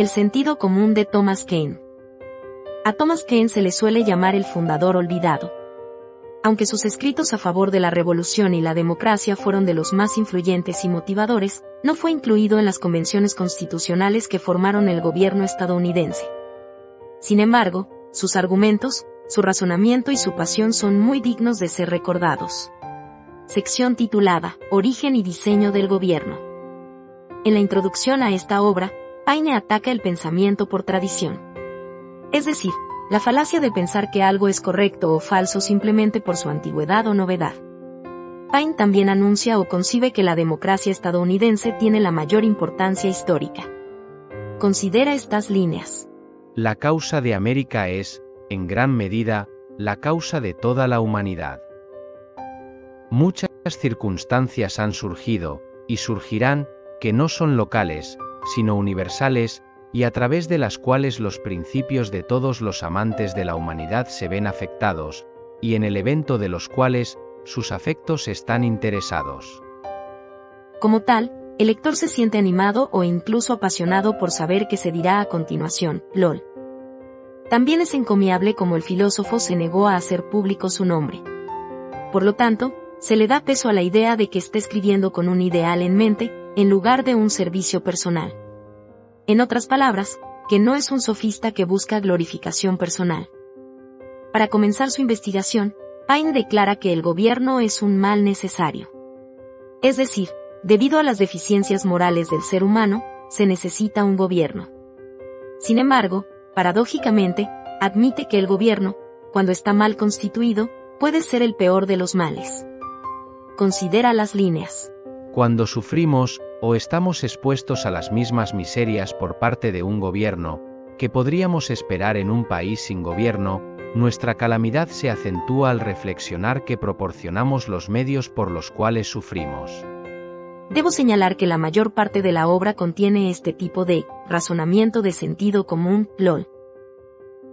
El sentido común de Thomas Kane. A Thomas Kane se le suele llamar el fundador olvidado. Aunque sus escritos a favor de la revolución y la democracia fueron de los más influyentes y motivadores, no fue incluido en las convenciones constitucionales que formaron el gobierno estadounidense. Sin embargo, sus argumentos, su razonamiento y su pasión son muy dignos de ser recordados. Sección titulada Origen y diseño del gobierno. En la introducción a esta obra, Paine ataca el pensamiento por tradición. Es decir, la falacia de pensar que algo es correcto o falso simplemente por su antigüedad o novedad. Paine también anuncia o concibe que la democracia estadounidense tiene la mayor importancia histórica. Considera estas líneas. La causa de América es, en gran medida, la causa de toda la humanidad. Muchas circunstancias han surgido, y surgirán, que no son locales, sino universales, y a través de las cuales los principios de todos los amantes de la humanidad se ven afectados, y en el evento de los cuales sus afectos están interesados. Como tal, el lector se siente animado o incluso apasionado por saber qué se dirá a continuación, LOL. También es encomiable como el filósofo se negó a hacer público su nombre. Por lo tanto, se le da peso a la idea de que está escribiendo con un ideal en mente, en lugar de un servicio personal. En otras palabras, que no es un sofista que busca glorificación personal. Para comenzar su investigación, Paine declara que el gobierno es un mal necesario. Es decir, debido a las deficiencias morales del ser humano, se necesita un gobierno. Sin embargo, paradójicamente, admite que el gobierno, cuando está mal constituido, puede ser el peor de los males. Considera las líneas. Cuando sufrimos, o estamos expuestos a las mismas miserias por parte de un gobierno, que podríamos esperar en un país sin gobierno, nuestra calamidad se acentúa al reflexionar que proporcionamos los medios por los cuales sufrimos. Debo señalar que la mayor parte de la obra contiene este tipo de razonamiento de sentido común, LOL.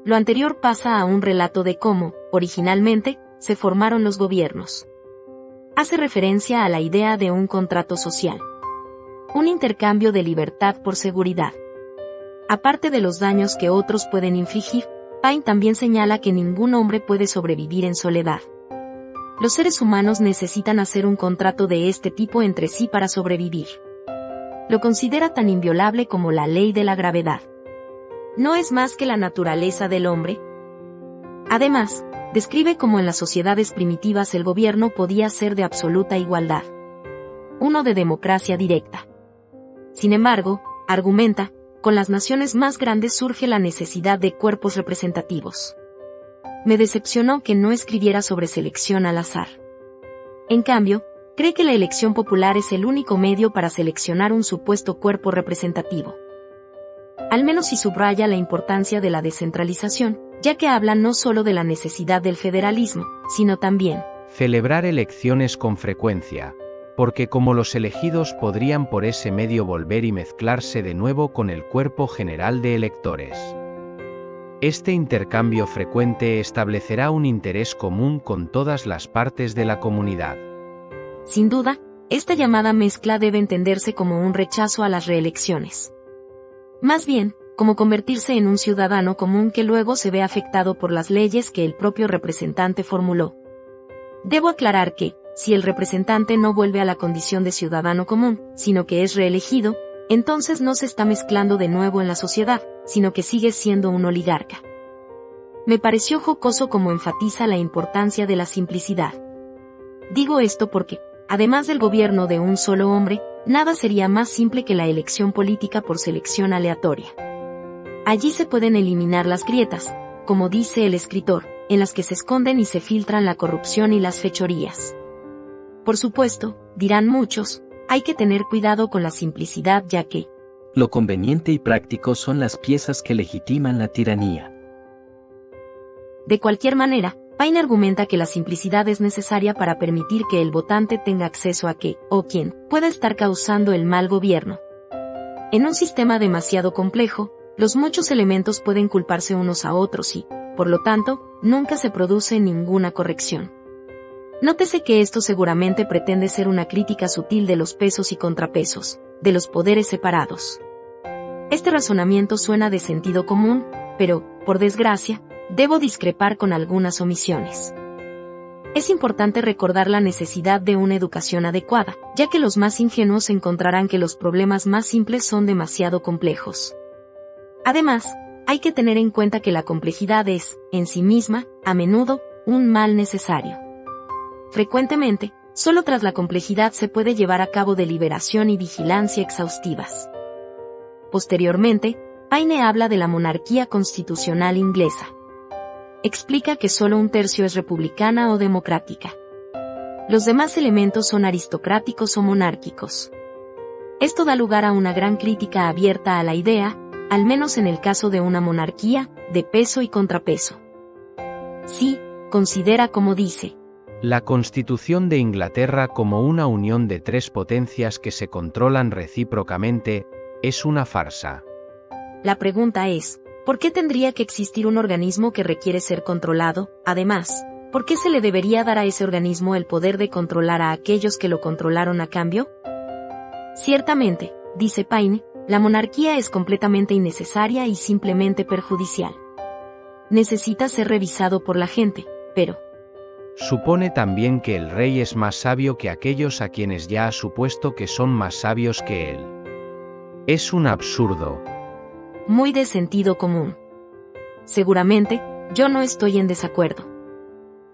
Lo anterior pasa a un relato de cómo, originalmente, se formaron los gobiernos hace referencia a la idea de un contrato social. Un intercambio de libertad por seguridad. Aparte de los daños que otros pueden infligir, Paine también señala que ningún hombre puede sobrevivir en soledad. Los seres humanos necesitan hacer un contrato de este tipo entre sí para sobrevivir. Lo considera tan inviolable como la ley de la gravedad. No es más que la naturaleza del hombre. Además, describe cómo en las sociedades primitivas el gobierno podía ser de absoluta igualdad. Uno de democracia directa. Sin embargo, argumenta, con las naciones más grandes surge la necesidad de cuerpos representativos. Me decepcionó que no escribiera sobre selección al azar. En cambio, cree que la elección popular es el único medio para seleccionar un supuesto cuerpo representativo. Al menos si subraya la importancia de la descentralización, ya que habla no solo de la necesidad del federalismo, sino también celebrar elecciones con frecuencia, porque como los elegidos podrían por ese medio volver y mezclarse de nuevo con el cuerpo general de electores. Este intercambio frecuente establecerá un interés común con todas las partes de la comunidad. Sin duda, esta llamada mezcla debe entenderse como un rechazo a las reelecciones. Más bien, como convertirse en un ciudadano común que luego se ve afectado por las leyes que el propio representante formuló. Debo aclarar que, si el representante no vuelve a la condición de ciudadano común, sino que es reelegido, entonces no se está mezclando de nuevo en la sociedad, sino que sigue siendo un oligarca. Me pareció jocoso como enfatiza la importancia de la simplicidad. Digo esto porque, además del gobierno de un solo hombre, nada sería más simple que la elección política por selección aleatoria. Allí se pueden eliminar las grietas, como dice el escritor, en las que se esconden y se filtran la corrupción y las fechorías. Por supuesto, dirán muchos, hay que tener cuidado con la simplicidad ya que lo conveniente y práctico son las piezas que legitiman la tiranía. De cualquier manera, Paine argumenta que la simplicidad es necesaria para permitir que el votante tenga acceso a que, o quien, pueda estar causando el mal gobierno. En un sistema demasiado complejo, los muchos elementos pueden culparse unos a otros y, por lo tanto, nunca se produce ninguna corrección. Nótese que esto seguramente pretende ser una crítica sutil de los pesos y contrapesos, de los poderes separados. Este razonamiento suena de sentido común, pero, por desgracia, debo discrepar con algunas omisiones. Es importante recordar la necesidad de una educación adecuada, ya que los más ingenuos encontrarán que los problemas más simples son demasiado complejos. Además, hay que tener en cuenta que la complejidad es, en sí misma, a menudo, un mal necesario. Frecuentemente, solo tras la complejidad se puede llevar a cabo deliberación y vigilancia exhaustivas. Posteriormente, Paine habla de la monarquía constitucional inglesa explica que solo un tercio es republicana o democrática. Los demás elementos son aristocráticos o monárquicos. Esto da lugar a una gran crítica abierta a la idea, al menos en el caso de una monarquía, de peso y contrapeso. Sí, considera como dice. La Constitución de Inglaterra como una unión de tres potencias que se controlan recíprocamente, es una farsa. La pregunta es, ¿Por qué tendría que existir un organismo que requiere ser controlado? Además, ¿por qué se le debería dar a ese organismo el poder de controlar a aquellos que lo controlaron a cambio? Ciertamente, dice Paine, la monarquía es completamente innecesaria y simplemente perjudicial. Necesita ser revisado por la gente, pero... Supone también que el rey es más sabio que aquellos a quienes ya ha supuesto que son más sabios que él. Es un absurdo, muy de sentido común. Seguramente, yo no estoy en desacuerdo.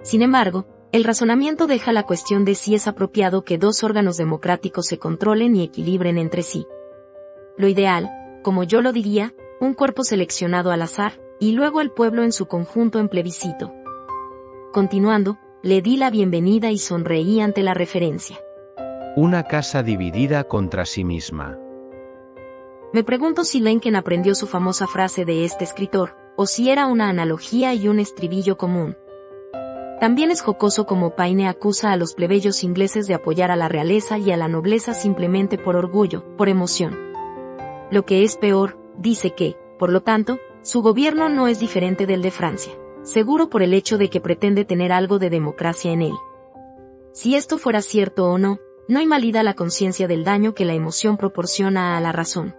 Sin embargo, el razonamiento deja la cuestión de si es apropiado que dos órganos democráticos se controlen y equilibren entre sí. Lo ideal, como yo lo diría, un cuerpo seleccionado al azar, y luego el pueblo en su conjunto en plebiscito. Continuando, le di la bienvenida y sonreí ante la referencia. Una casa dividida contra sí misma. Me pregunto si Lenken aprendió su famosa frase de este escritor, o si era una analogía y un estribillo común. También es jocoso como Paine acusa a los plebeyos ingleses de apoyar a la realeza y a la nobleza simplemente por orgullo, por emoción. Lo que es peor, dice que, por lo tanto, su gobierno no es diferente del de Francia, seguro por el hecho de que pretende tener algo de democracia en él. Si esto fuera cierto o no, no invalida la conciencia del daño que la emoción proporciona a la razón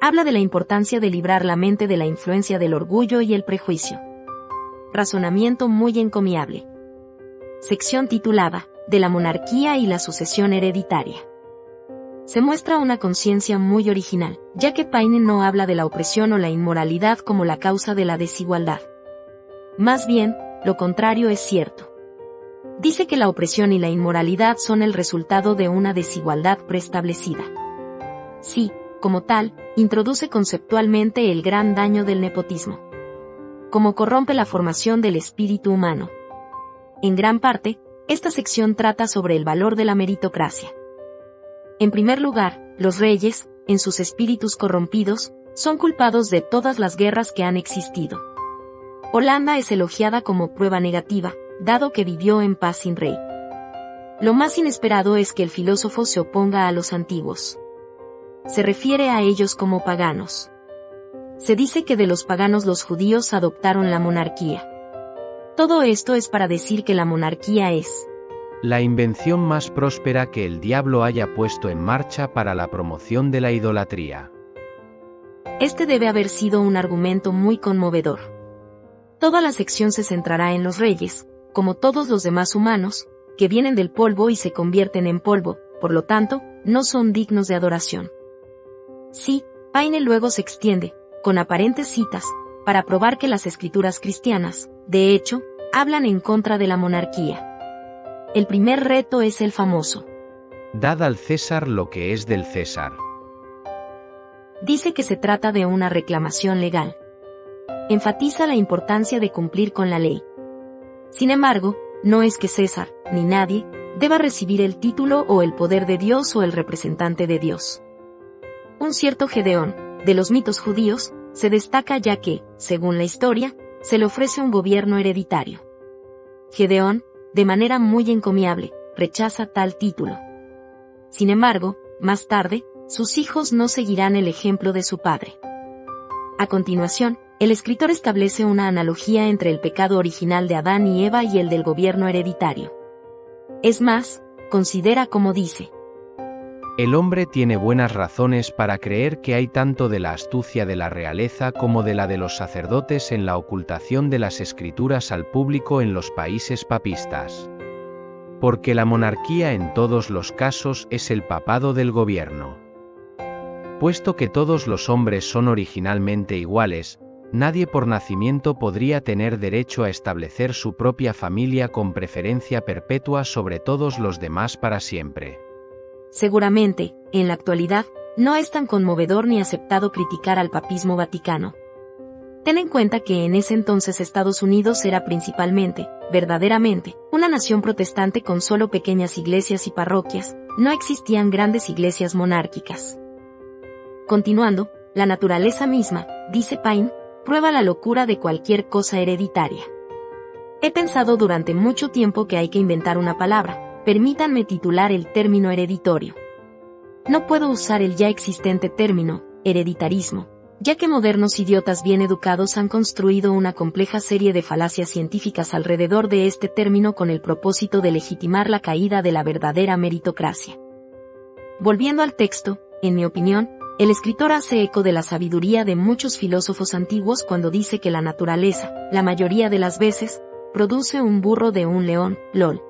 habla de la importancia de librar la mente de la influencia del orgullo y el prejuicio. Razonamiento muy encomiable. Sección titulada, de la monarquía y la sucesión hereditaria. Se muestra una conciencia muy original, ya que Paine no habla de la opresión o la inmoralidad como la causa de la desigualdad. Más bien, lo contrario es cierto. Dice que la opresión y la inmoralidad son el resultado de una desigualdad preestablecida. Sí, como tal, introduce conceptualmente el gran daño del nepotismo. Como corrompe la formación del espíritu humano. En gran parte, esta sección trata sobre el valor de la meritocracia. En primer lugar, los reyes, en sus espíritus corrompidos, son culpados de todas las guerras que han existido. Holanda es elogiada como prueba negativa, dado que vivió en paz sin rey. Lo más inesperado es que el filósofo se oponga a los antiguos se refiere a ellos como paganos. Se dice que de los paganos los judíos adoptaron la monarquía. Todo esto es para decir que la monarquía es la invención más próspera que el diablo haya puesto en marcha para la promoción de la idolatría. Este debe haber sido un argumento muy conmovedor. Toda la sección se centrará en los reyes, como todos los demás humanos, que vienen del polvo y se convierten en polvo, por lo tanto, no son dignos de adoración. Sí, Paine luego se extiende, con aparentes citas, para probar que las escrituras cristianas, de hecho, hablan en contra de la monarquía. El primer reto es el famoso. Dad al César lo que es del César. Dice que se trata de una reclamación legal. Enfatiza la importancia de cumplir con la ley. Sin embargo, no es que César, ni nadie, deba recibir el título o el poder de Dios o el representante de Dios. Un cierto Gedeón, de los mitos judíos, se destaca ya que, según la historia, se le ofrece un gobierno hereditario. Gedeón, de manera muy encomiable, rechaza tal título. Sin embargo, más tarde, sus hijos no seguirán el ejemplo de su padre. A continuación, el escritor establece una analogía entre el pecado original de Adán y Eva y el del gobierno hereditario. Es más, considera como dice, El hombre tiene buenas razones para creer que hay tanto de la astucia de la realeza como de la de los sacerdotes en la ocultación de las escrituras al público en los países papistas. Porque la monarquía en todos los casos es el papado del gobierno. Puesto que todos los hombres son originalmente iguales, nadie por nacimiento podría tener derecho a establecer su propia familia con preferencia perpetua sobre todos los demás para siempre. Seguramente, en la actualidad, no es tan conmovedor ni aceptado criticar al papismo vaticano. Ten en cuenta que en ese entonces Estados Unidos era principalmente, verdaderamente, una nación protestante con solo pequeñas iglesias y parroquias, no existían grandes iglesias monárquicas. Continuando, la naturaleza misma, dice Paine, prueba la locura de cualquier cosa hereditaria. He pensado durante mucho tiempo que hay que inventar una palabra, permítanme titular el término hereditorio. No puedo usar el ya existente término, hereditarismo, ya que modernos idiotas bien educados han construido una compleja serie de falacias científicas alrededor de este término con el propósito de legitimar la caída de la verdadera meritocracia. Volviendo al texto, en mi opinión, el escritor hace eco de la sabiduría de muchos filósofos antiguos cuando dice que la naturaleza, la mayoría de las veces, produce un burro de un león, lol.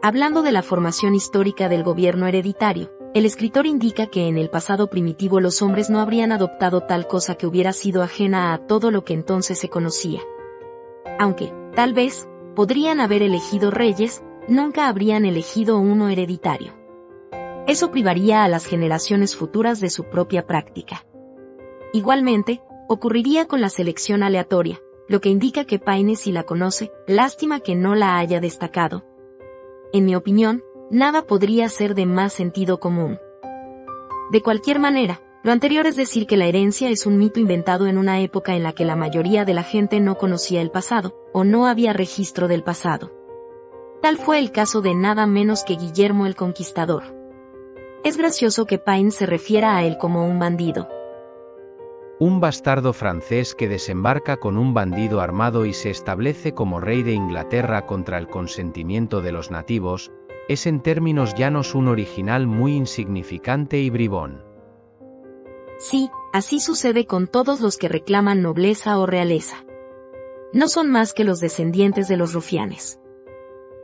Hablando de la formación histórica del gobierno hereditario, el escritor indica que en el pasado primitivo los hombres no habrían adoptado tal cosa que hubiera sido ajena a todo lo que entonces se conocía. Aunque, tal vez, podrían haber elegido reyes, nunca habrían elegido uno hereditario. Eso privaría a las generaciones futuras de su propia práctica. Igualmente, ocurriría con la selección aleatoria, lo que indica que Paine sí la conoce, lástima que no la haya destacado, en mi opinión, nada podría ser de más sentido común. De cualquier manera, lo anterior es decir que la herencia es un mito inventado en una época en la que la mayoría de la gente no conocía el pasado, o no había registro del pasado. Tal fue el caso de nada menos que Guillermo el Conquistador. Es gracioso que Paine se refiera a él como un bandido. Un bastardo francés que desembarca con un bandido armado y se establece como rey de Inglaterra contra el consentimiento de los nativos, es en términos llanos un original muy insignificante y bribón. Sí, así sucede con todos los que reclaman nobleza o realeza. No son más que los descendientes de los rufianes.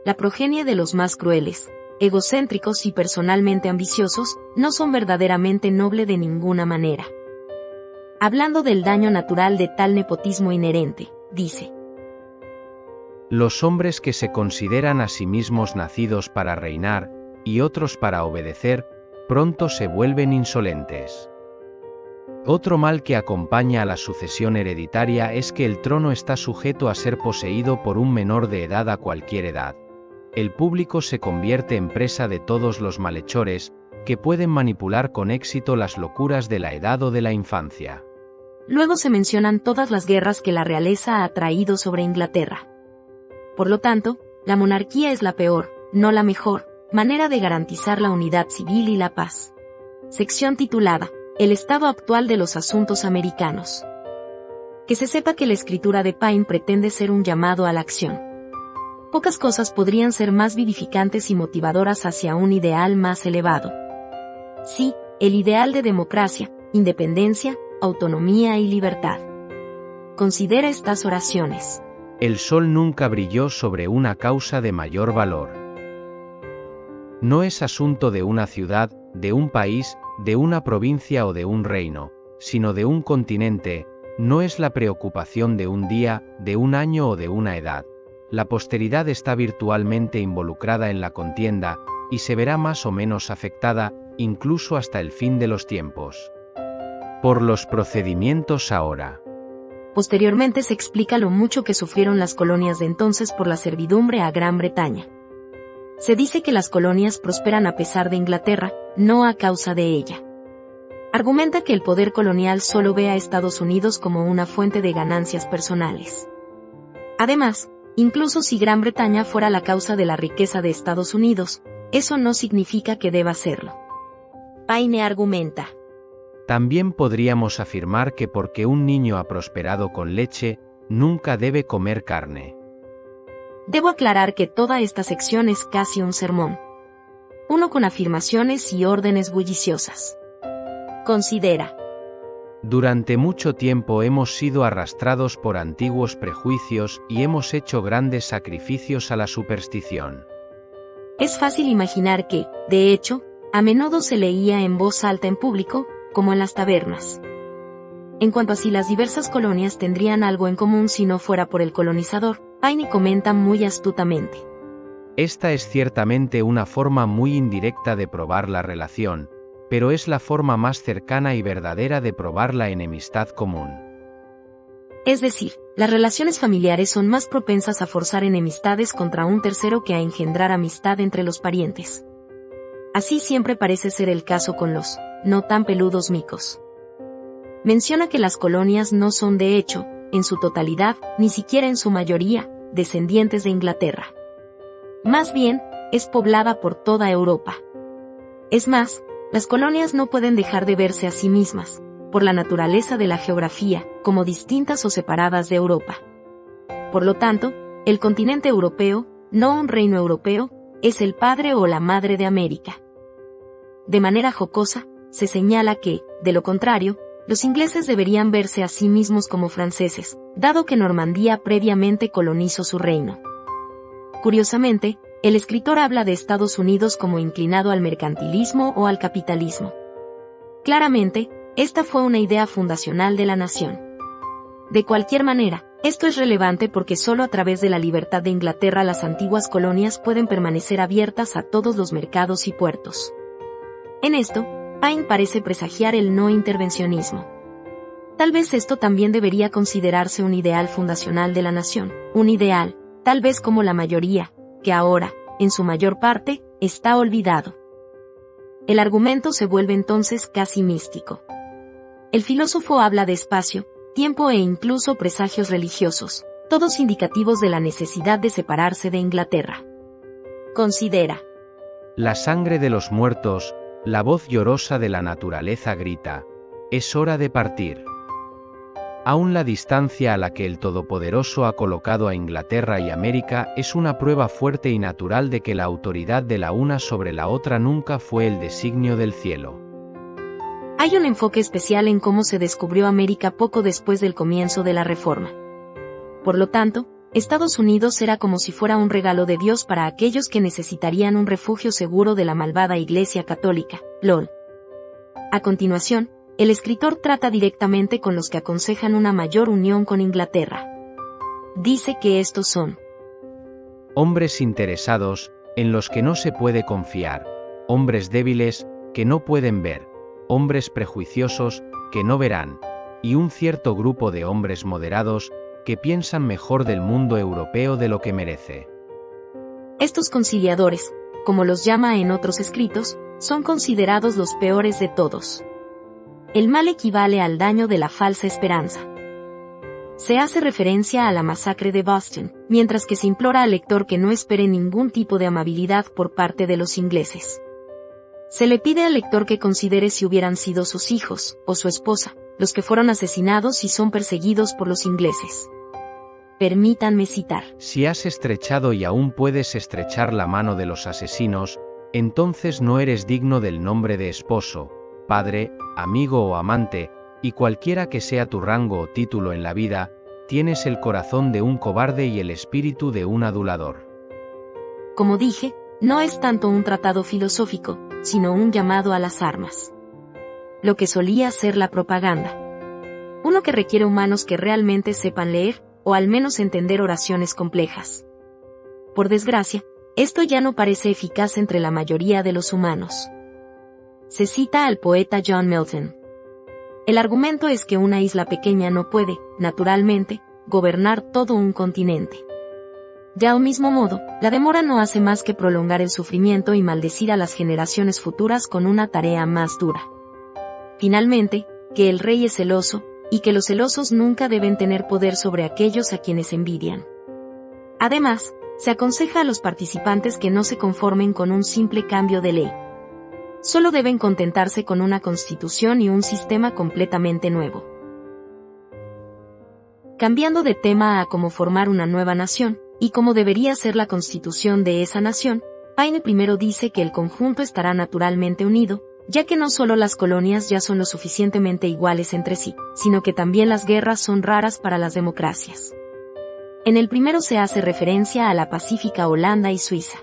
La progenie de los más crueles, egocéntricos y personalmente ambiciosos, no son verdaderamente noble de ninguna manera. Hablando del daño natural de tal nepotismo inherente, dice. Los hombres que se consideran a sí mismos nacidos para reinar, y otros para obedecer, pronto se vuelven insolentes. Otro mal que acompaña a la sucesión hereditaria es que el trono está sujeto a ser poseído por un menor de edad a cualquier edad. El público se convierte en presa de todos los malhechores, que pueden manipular con éxito las locuras de la edad o de la infancia. Luego se mencionan todas las guerras que la realeza ha traído sobre Inglaterra. Por lo tanto, la monarquía es la peor, no la mejor, manera de garantizar la unidad civil y la paz. Sección titulada, El estado actual de los asuntos americanos. Que se sepa que la escritura de Paine pretende ser un llamado a la acción. Pocas cosas podrían ser más vivificantes y motivadoras hacia un ideal más elevado. Sí, el ideal de democracia, independencia, autonomía y libertad. Considera estas oraciones. El sol nunca brilló sobre una causa de mayor valor. No es asunto de una ciudad, de un país, de una provincia o de un reino, sino de un continente, no es la preocupación de un día, de un año o de una edad. La posteridad está virtualmente involucrada en la contienda, y se verá más o menos afectada, incluso hasta el fin de los tiempos. Por los procedimientos ahora. Posteriormente se explica lo mucho que sufrieron las colonias de entonces por la servidumbre a Gran Bretaña. Se dice que las colonias prosperan a pesar de Inglaterra, no a causa de ella. Argumenta que el poder colonial solo ve a Estados Unidos como una fuente de ganancias personales. Además, incluso si Gran Bretaña fuera la causa de la riqueza de Estados Unidos, eso no significa que deba serlo. Paine argumenta. También podríamos afirmar que porque un niño ha prosperado con leche, nunca debe comer carne. Debo aclarar que toda esta sección es casi un sermón. uno con afirmaciones y órdenes bulliciosas. Considera. Durante mucho tiempo hemos sido arrastrados por antiguos prejuicios y hemos hecho grandes sacrificios a la superstición. Es fácil imaginar que, de hecho, a menudo se leía en voz alta en público, como en las tabernas. En cuanto a si las diversas colonias tendrían algo en común si no fuera por el colonizador, Paine comenta muy astutamente. Esta es ciertamente una forma muy indirecta de probar la relación, pero es la forma más cercana y verdadera de probar la enemistad común. Es decir, las relaciones familiares son más propensas a forzar enemistades contra un tercero que a engendrar amistad entre los parientes. Así siempre parece ser el caso con los no tan peludos micos. Menciona que las colonias no son de hecho, en su totalidad, ni siquiera en su mayoría, descendientes de Inglaterra. Más bien, es poblada por toda Europa. Es más, las colonias no pueden dejar de verse a sí mismas, por la naturaleza de la geografía, como distintas o separadas de Europa. Por lo tanto, el continente europeo, no un reino europeo, es el padre o la madre de América. De manera jocosa, se señala que, de lo contrario, los ingleses deberían verse a sí mismos como franceses, dado que Normandía previamente colonizó su reino. Curiosamente, el escritor habla de Estados Unidos como inclinado al mercantilismo o al capitalismo. Claramente, esta fue una idea fundacional de la nación. De cualquier manera, esto es relevante porque solo a través de la libertad de Inglaterra las antiguas colonias pueden permanecer abiertas a todos los mercados y puertos. En esto, Paine parece presagiar el no intervencionismo. Tal vez esto también debería considerarse un ideal fundacional de la nación, un ideal, tal vez como la mayoría, que ahora, en su mayor parte, está olvidado. El argumento se vuelve entonces casi místico. El filósofo habla de espacio, tiempo e incluso presagios religiosos, todos indicativos de la necesidad de separarse de Inglaterra. Considera. La sangre de los muertos, la voz llorosa de la naturaleza grita, es hora de partir. Aún la distancia a la que el Todopoderoso ha colocado a Inglaterra y América es una prueba fuerte y natural de que la autoridad de la una sobre la otra nunca fue el designio del cielo. Hay un enfoque especial en cómo se descubrió América poco después del comienzo de la Reforma. Por lo tanto, Estados Unidos era como si fuera un regalo de Dios para aquellos que necesitarían un refugio seguro de la malvada Iglesia Católica, LOL. A continuación, el escritor trata directamente con los que aconsejan una mayor unión con Inglaterra. Dice que estos son hombres interesados, en los que no se puede confiar, hombres débiles, que no pueden ver, hombres prejuiciosos, que no verán, y un cierto grupo de hombres moderados, que piensan mejor del mundo europeo de lo que merece. Estos conciliadores, como los llama en otros escritos, son considerados los peores de todos el mal equivale al daño de la falsa esperanza. Se hace referencia a la masacre de Boston, mientras que se implora al lector que no espere ningún tipo de amabilidad por parte de los ingleses. Se le pide al lector que considere si hubieran sido sus hijos, o su esposa, los que fueron asesinados y son perseguidos por los ingleses. Permítanme citar. Si has estrechado y aún puedes estrechar la mano de los asesinos, entonces no eres digno del nombre de esposo, padre, amigo o amante, y cualquiera que sea tu rango o título en la vida, tienes el corazón de un cobarde y el espíritu de un adulador. Como dije, no es tanto un tratado filosófico, sino un llamado a las armas. Lo que solía ser la propaganda. Uno que requiere humanos que realmente sepan leer, o al menos entender oraciones complejas. Por desgracia, esto ya no parece eficaz entre la mayoría de los humanos se cita al poeta John Milton. El argumento es que una isla pequeña no puede, naturalmente, gobernar todo un continente. De al mismo modo, la demora no hace más que prolongar el sufrimiento y maldecir a las generaciones futuras con una tarea más dura. Finalmente, que el rey es celoso, y que los celosos nunca deben tener poder sobre aquellos a quienes envidian. Además, se aconseja a los participantes que no se conformen con un simple cambio de ley, solo deben contentarse con una constitución y un sistema completamente nuevo. Cambiando de tema a cómo formar una nueva nación, y cómo debería ser la constitución de esa nación, Paine primero dice que el conjunto estará naturalmente unido, ya que no solo las colonias ya son lo suficientemente iguales entre sí, sino que también las guerras son raras para las democracias. En el primero se hace referencia a la pacífica Holanda y Suiza.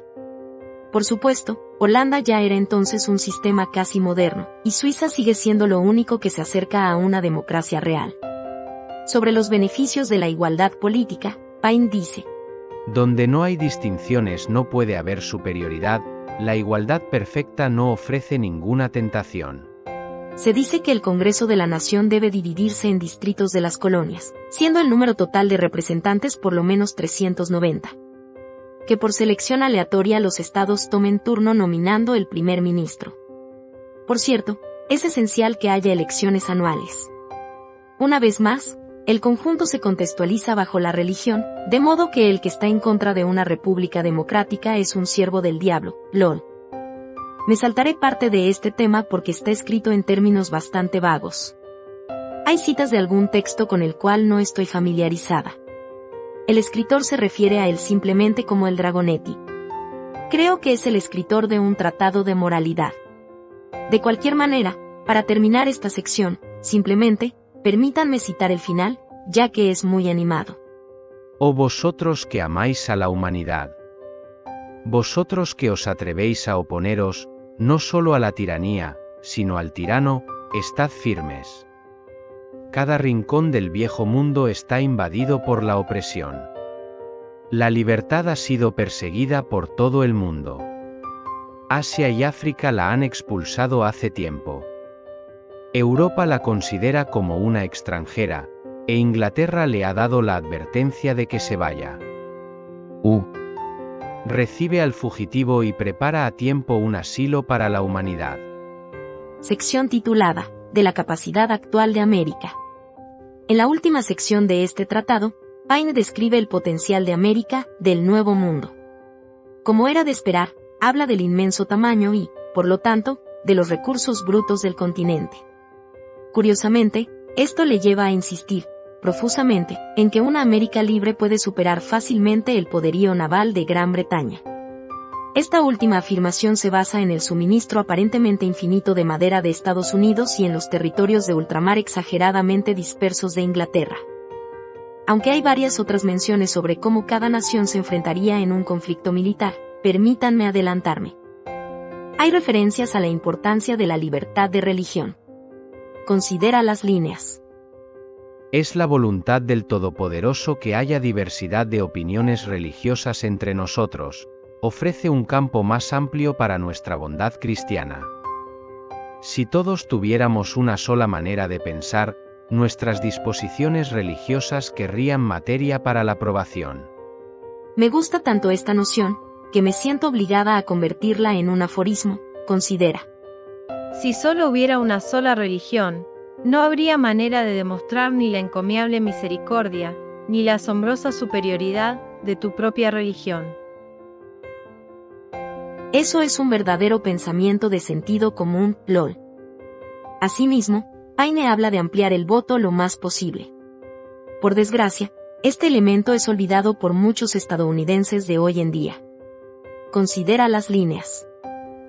Por supuesto, Holanda ya era entonces un sistema casi moderno, y Suiza sigue siendo lo único que se acerca a una democracia real. Sobre los beneficios de la igualdad política, Paine dice, Donde no hay distinciones no puede haber superioridad, la igualdad perfecta no ofrece ninguna tentación. Se dice que el Congreso de la Nación debe dividirse en distritos de las colonias, siendo el número total de representantes por lo menos 390. Que por selección aleatoria los estados tomen turno nominando el primer ministro. Por cierto, es esencial que haya elecciones anuales. Una vez más, el conjunto se contextualiza bajo la religión, de modo que el que está en contra de una república democrática es un siervo del diablo, LOL. Me saltaré parte de este tema porque está escrito en términos bastante vagos. Hay citas de algún texto con el cual no estoy familiarizada. El escritor se refiere a él simplemente como el Dragonetti. Creo que es el escritor de un tratado de moralidad. De cualquier manera, para terminar esta sección, simplemente, permítanme citar el final, ya que es muy animado. Oh vosotros que amáis a la humanidad. Vosotros que os atrevéis a oponeros, no solo a la tiranía, sino al tirano, estad firmes. Cada rincón del viejo mundo está invadido por la opresión. La libertad ha sido perseguida por todo el mundo. Asia y África la han expulsado hace tiempo. Europa la considera como una extranjera, e Inglaterra le ha dado la advertencia de que se vaya. U. Recibe al fugitivo y prepara a tiempo un asilo para la humanidad. Sección titulada, De la capacidad actual de América. En la última sección de este tratado, Paine describe el potencial de América, del Nuevo Mundo. Como era de esperar, habla del inmenso tamaño y, por lo tanto, de los recursos brutos del continente. Curiosamente, esto le lleva a insistir, profusamente, en que una América libre puede superar fácilmente el poderío naval de Gran Bretaña. Esta última afirmación se basa en el suministro aparentemente infinito de madera de Estados Unidos y en los territorios de ultramar exageradamente dispersos de Inglaterra. Aunque hay varias otras menciones sobre cómo cada nación se enfrentaría en un conflicto militar, permítanme adelantarme. Hay referencias a la importancia de la libertad de religión. Considera las líneas. Es la voluntad del Todopoderoso que haya diversidad de opiniones religiosas entre nosotros, ofrece un campo más amplio para nuestra bondad cristiana. Si todos tuviéramos una sola manera de pensar, nuestras disposiciones religiosas querrían materia para la aprobación. Me gusta tanto esta noción, que me siento obligada a convertirla en un aforismo, considera. Si solo hubiera una sola religión, no habría manera de demostrar ni la encomiable misericordia, ni la asombrosa superioridad de tu propia religión. Eso es un verdadero pensamiento de sentido común, LOL. Asimismo, Paine habla de ampliar el voto lo más posible. Por desgracia, este elemento es olvidado por muchos estadounidenses de hoy en día. Considera las líneas.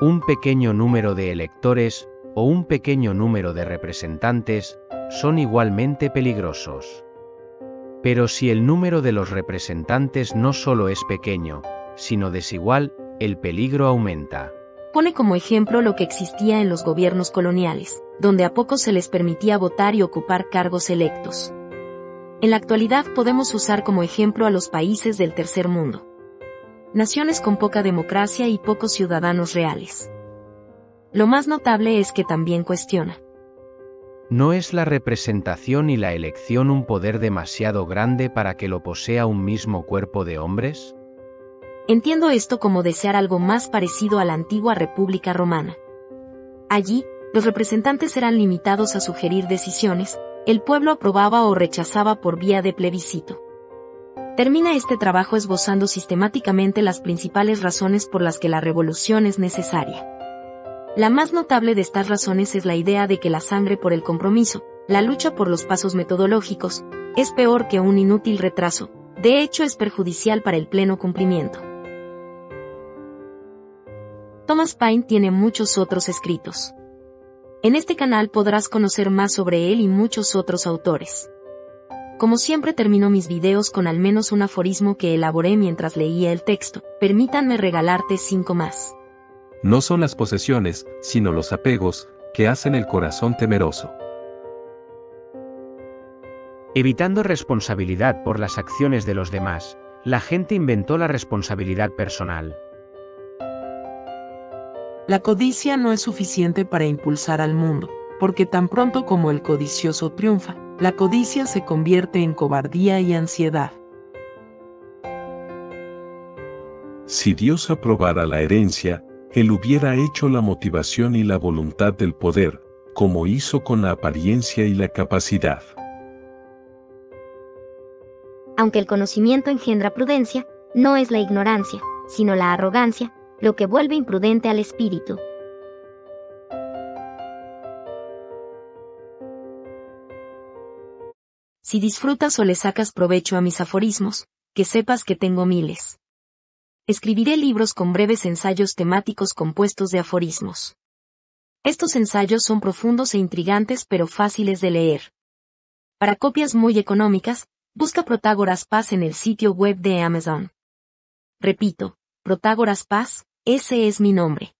Un pequeño número de electores, o un pequeño número de representantes, son igualmente peligrosos. Pero si el número de los representantes no solo es pequeño, sino desigual, el peligro aumenta. Pone como ejemplo lo que existía en los gobiernos coloniales, donde a pocos se les permitía votar y ocupar cargos electos. En la actualidad podemos usar como ejemplo a los países del tercer mundo. Naciones con poca democracia y pocos ciudadanos reales. Lo más notable es que también cuestiona. ¿No es la representación y la elección un poder demasiado grande para que lo posea un mismo cuerpo de hombres? Entiendo esto como desear algo más parecido a la antigua República Romana. Allí, los representantes eran limitados a sugerir decisiones, el pueblo aprobaba o rechazaba por vía de plebiscito. Termina este trabajo esbozando sistemáticamente las principales razones por las que la revolución es necesaria. La más notable de estas razones es la idea de que la sangre por el compromiso, la lucha por los pasos metodológicos, es peor que un inútil retraso, de hecho es perjudicial para el pleno cumplimiento. Thomas Paine tiene muchos otros escritos. En este canal podrás conocer más sobre él y muchos otros autores. Como siempre termino mis videos con al menos un aforismo que elaboré mientras leía el texto, permítanme regalarte cinco más. No son las posesiones, sino los apegos, que hacen el corazón temeroso. Evitando responsabilidad por las acciones de los demás, la gente inventó la responsabilidad personal. La codicia no es suficiente para impulsar al mundo, porque tan pronto como el codicioso triunfa, la codicia se convierte en cobardía y ansiedad. Si Dios aprobara la herencia, Él hubiera hecho la motivación y la voluntad del poder, como hizo con la apariencia y la capacidad. Aunque el conocimiento engendra prudencia, no es la ignorancia, sino la arrogancia, lo que vuelve imprudente al espíritu. Si disfrutas o le sacas provecho a mis aforismos, que sepas que tengo miles. Escribiré libros con breves ensayos temáticos compuestos de aforismos. Estos ensayos son profundos e intrigantes pero fáciles de leer. Para copias muy económicas, busca Protágoras Paz en el sitio web de Amazon. Repito, Protágoras Paz, ese es mi nombre.